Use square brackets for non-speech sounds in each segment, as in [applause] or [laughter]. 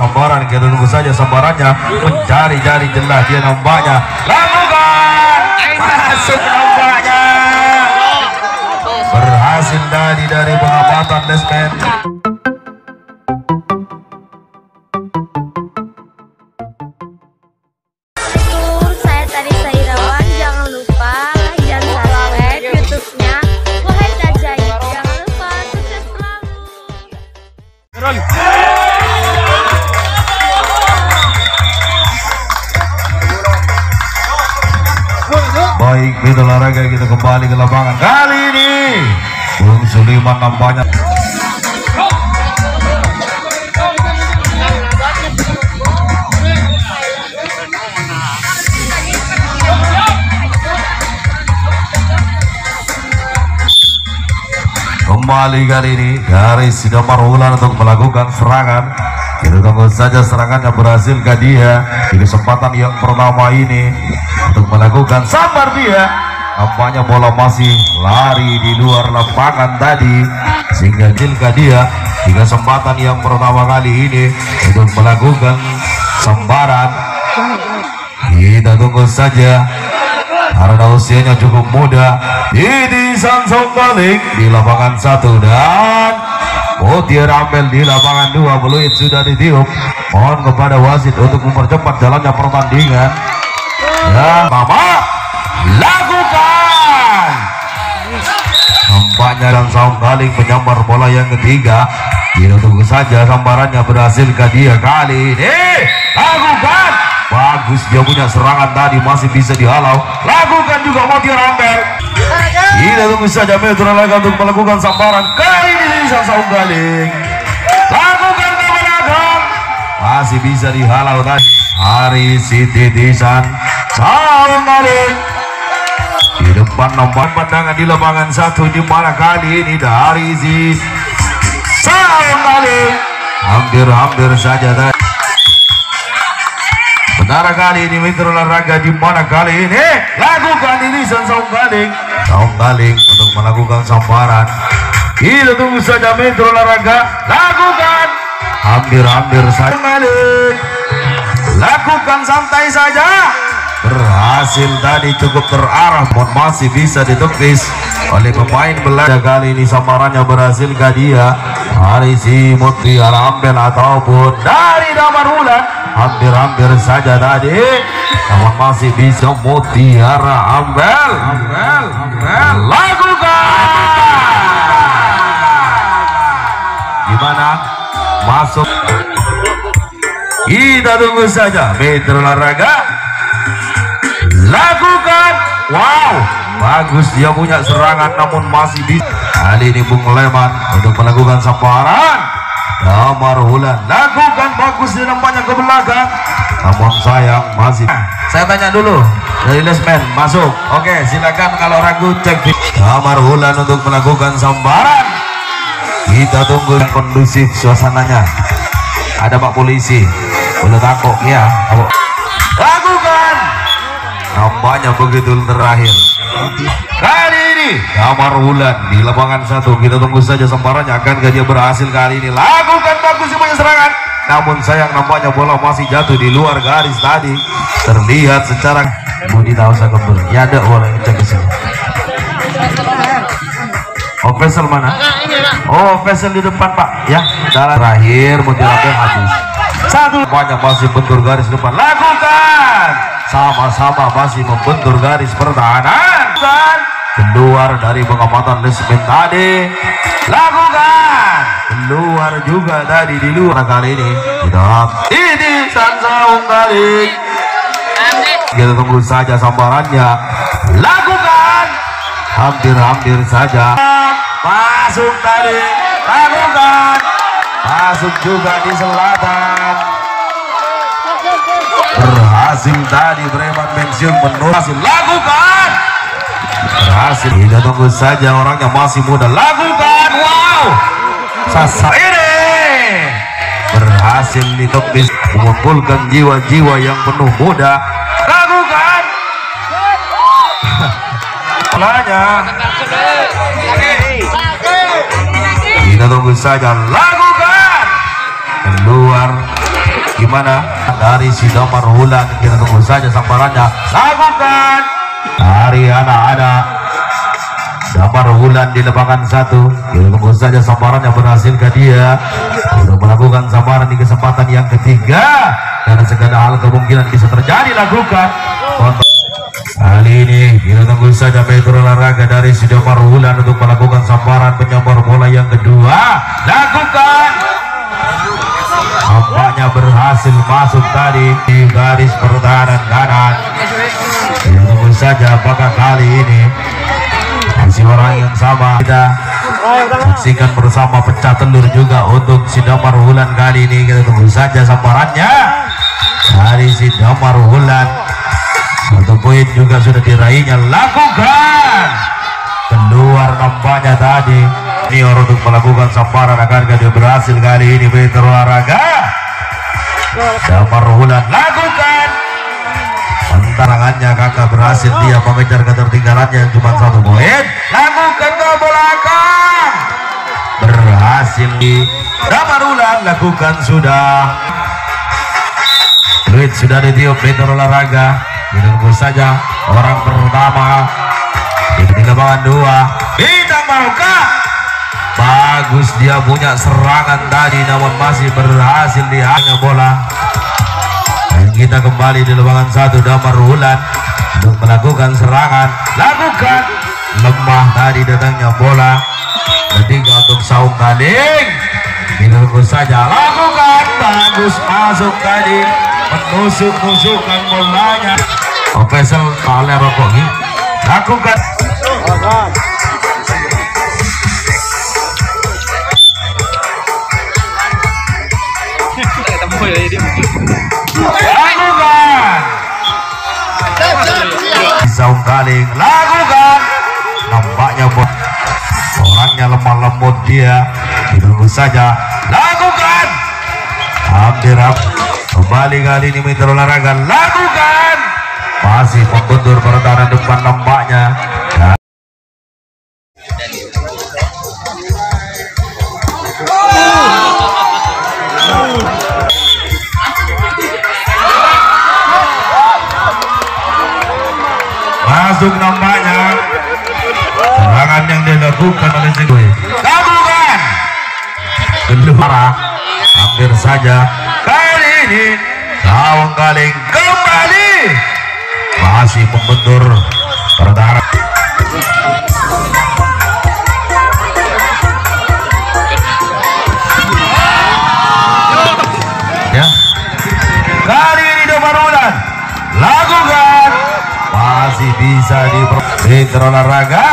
Sambaran kita tunggu saja sambarannya. Mencari-cari jelas dia nampaknya. Lakukan! Masuk nampaknya. Berhasil tadi dari pengamatan Desmond Baik, kita olahraga kita kembali ke lapangan. Kali ini. Bung Suliman nampaknya. Kembali kali ini dari Sidamar Wulan untuk melakukan serangan. Kita tunggu saja serangannya berhasil ke dia. Di kesempatan yang pertama ini untuk melakukan sabar dia. Nampaknya bola masih lari di luar lapangan tadi sehingga Jilka dia di kesempatan yang pertama kali ini untuk melakukan sambaran. Kita tunggu saja. Karena usianya cukup muda ini Sansong balik di lapangan satu dan Mutia Rampel di lapangan dua peluit sudah ditiup. Mohon kepada wasit untuk mempercepat jalannya pertandingan ya mama lakukan. Nampaknya dan Saung menyambar bola yang ketiga. Kita tunggu saja sambarannya berhasil ke dia kali ini. Lakukan. Bagus dia punya serangan tadi masih bisa dihalau. Lakukan juga Mutia Rampel kita tunggu saja Metro Laga untuk melakukan sambaran kali ini Saung Galing lakukan masih bisa dihalau tadi. Hari Siti Tisan Saung Galing di depan nomor pandangan di lapangan satu di mana kali ini dari si Saung Galing hampir-hampir saja tadi Benar kali ini Metro Olahraga di mana kali ini? Lakukan ini Saung Galing. Saung Galing untuk melakukan sambaran kita tunggu saja Metro Olahraga. Lakukan. Hampir-hampir saja lakukan santai saja berhasil tadi cukup terarah. Pun masih bisa ditepis oleh pemain belanda kali ini. Sambarannya berhasil ke dia. Hari si Mutiara Ampel ataupun dari Damar Wulan hampir-hampir saja tadi. Namun masih bisa Mutiara Ampel Ampel Ampel lakukan gimana? Masuk. Kita tunggu saja. Metro Olahraga lakukan. Wow bagus dia punya serangan namun masih bisa kali ini Bung Leman untuk melakukan sambaran Damar Hulan lakukan bagus dia nampaknya ke belakang. Namun sayang masih saya tanya dulu dari Lesman masuk. Oke silakan kalau ragu cek Damar Hulan untuk melakukan sambaran kita tunggu kondusif suasananya. Ada Pak Polisi. Boleh takut ya. Lakukan nampaknya begitu terakhir. Kali ini. Damar Wulan di lapangan satu. Kita tunggu saja sambarannya akan dia berhasil kali ini? Lakukan bagus semuanya serangan. Namun sayang nampaknya bola masih jatuh di luar garis tadi. Terlihat secara Budi tahu saya kebun ya ada bola cek ke sini. Oh Faisal mana? Oh Faisal di depan pak. Ya Dalam terakhir Mutiara habis satu. Banyak masih bentur garis depan. Lakukan sama-sama masih membentur garis pertahanan. Dan keluar dari pengamatan Lesmen tadi. Lakukan. Keluar juga tadi di luar. Kali ini. Tidak ini Sansaung kali kita tunggu saja sambarannya. Lakukan. Hampir-hampir saja. Masuk tadi. Lakukan. Masuk juga di selatan berhasil tadi Breman pensiun berhasil lakukan! Berhasil kita tunggu saja orangnya masih muda. Lakukan! Wow! Sasa ini! Berhasil ditepis mengumpulkan jiwa-jiwa yang penuh muda. Lakukan! [laughs] Polanya kita tunggu saja. Lakukan! Keluar bagaimana dari si nomor Hulan kita tunggu saja sambarannya. Lakukan dari anak-anak Damar Wulan di lapangan satu. Kita tunggu saja sambarannya berhasil ke dia. Untuk melakukan sambaran di kesempatan yang ketiga. Karena segala hal kemungkinan bisa terjadi lakukan. Kali ini kita tunggu saja metro olahraga dari si Damar Wulan untuk melakukan sambaran penyambar bola yang kedua. Lakukan Nampaknya berhasil masuk tadi di garis pertahanan kanan. Tunggu saja apakah kali ini masih orang yang sama. Kita saksikan bersama pecah telur juga untuk si Damar Wulan kali ini. Kita tunggu saja sambarannya dari si Damar Wulan satu poin juga sudah diraihnya. Lakukan! Keluar nampaknya tadi orang untuk melakukan sambaran akankah dia berhasil kali ini Peter olahraga. Damar lakukan. Pentarangannya kakak berhasil. Dia mengejar ketertinggalannya yang cuma satu poin. Lakukan ke belakang. Berhasil. Di Damar Wulan lakukan sudah. Duit sudah ditiup Peter olahraga. Ditunggu saja orang pertama. Di lapangan dua. Maukah bagus dia punya serangan tadi namun masih berhasil hanya bola. Dan kita kembali di lapangan satu Damar Wulan untuk melakukan serangan. Lakukan. Lemah tadi datangnya bola. Ketiga untuk Saung kita tunggu saja. Lakukan. Bagus masuk tadi. Menusuk-nusukkan bolanya. Official oleh rokok ini lakukan lakukan Saung Galing lakukan nampaknya bot orangnya lemah lembut dia. Ditunggu saja lakukan hampir kembali kali ini mitra olahraga lakukan masih membentur pertahanan depan nampaknya Masuk nampaknya serangan yang dilakukan oleh Zidane lakukan keluar hampir saja. Kali ini Sawang Galing. kembali. Masih membentur. Pertahanan masih bisa di Peter olahraga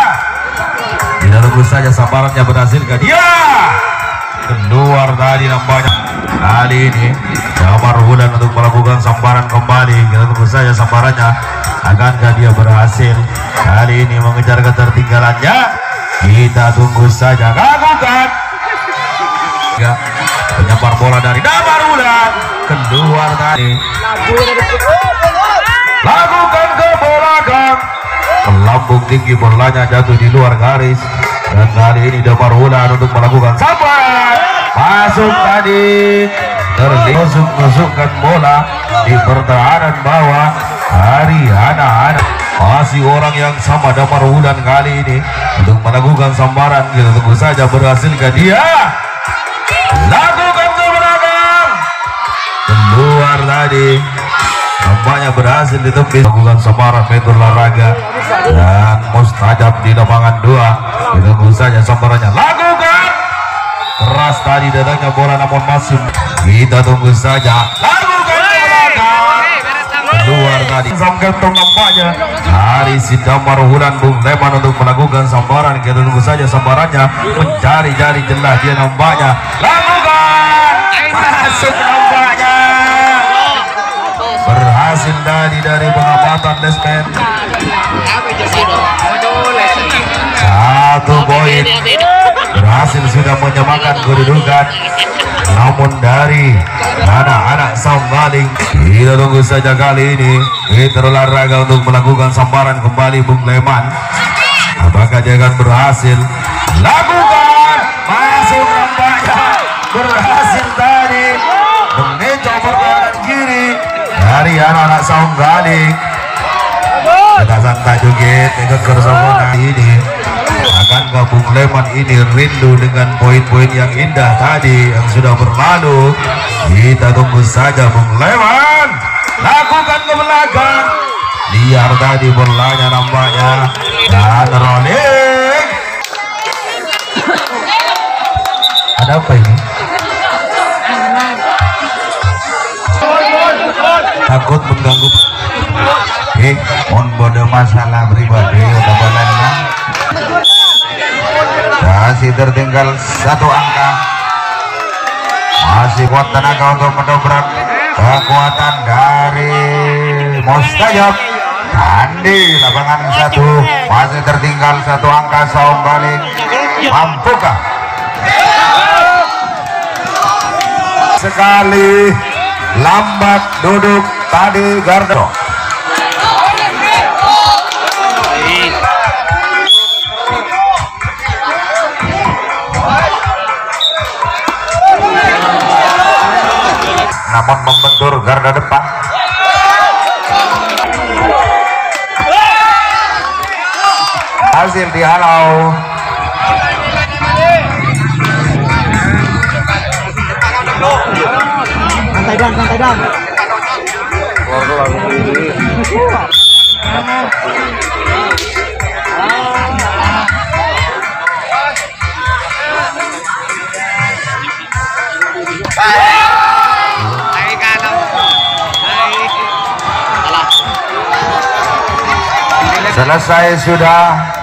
tidak tunggu saja sambarannya berhasil ke dia. Keluar tadi nampaknya. Kali ini Damar Hulan untuk melakukan sambaran kembali. Kita tunggu saja sambarannya. Akankah dia berhasil? Kali ini mengejar ketertinggalannya. Kita tunggu saja. Lakukan ya penyebar bola dari Damar Hulan. Keluar tadi. Lakukan ke belakang melambung tinggi bolanya jatuh di luar garis. Dan kali ini Damar Hulan untuk melakukan sambaran masuk tadi. Tertusuk tusukkan bola di pertahanan bawah. Dari anak-anak. Masih orang yang sama Damar Hulan kali ini. Untuk melakukan sambaran kita tunggu saja berhasil ke dia berhasil ditepis lakukan sambaran Petur Laraga. Dan mustajab di lapangan dua. Kita tunggu saja sambarannya lakukan keras tadi datangnya bola namun masuk kita tunggu saja. Lakukan belakang keluar tadi. Samgantong nampaknya. Dari si Damar Hulan Bung Leman untuk melakukan sambaran. Kita tunggu saja sambarannya. Mencari jari jelas dia nampaknya. Lakukan masuk nampaknya tadi dari pengamatan Lesmen satu poin. Berhasil sudah menyamakan kedudukan. Namun dari anak-anak Sambaling kita tunggu saja kali ini. Kita olahraga untuk melakukan sambaran kembali Bung Leman. Apakah dia akan berhasil? Lakukan saung galing kita sangka juga dengan kersabona ini. Akan gabung Leman ini rindu dengan poin-poin yang indah tadi yang sudah berlalu. Kita tunggu saja Bung Leman. Lakukan ke belakang liar tadi bolanya nampaknya. Dan rolling [laughs] ada apa ini takut mengganggu. Eh on bodo masalah pribadi udah bolanya masih tertinggal satu angka. Masih kuat tenaga untuk mendobrak kekuatan dari Mustajab. Andi lapangan satu. Masih tertinggal satu angka saung balik. Mampukah? Sekali lambat duduk tadi Gardo. Namun membentur garda depan. Hasil dihalau. Santai dong santai dong selesai sudah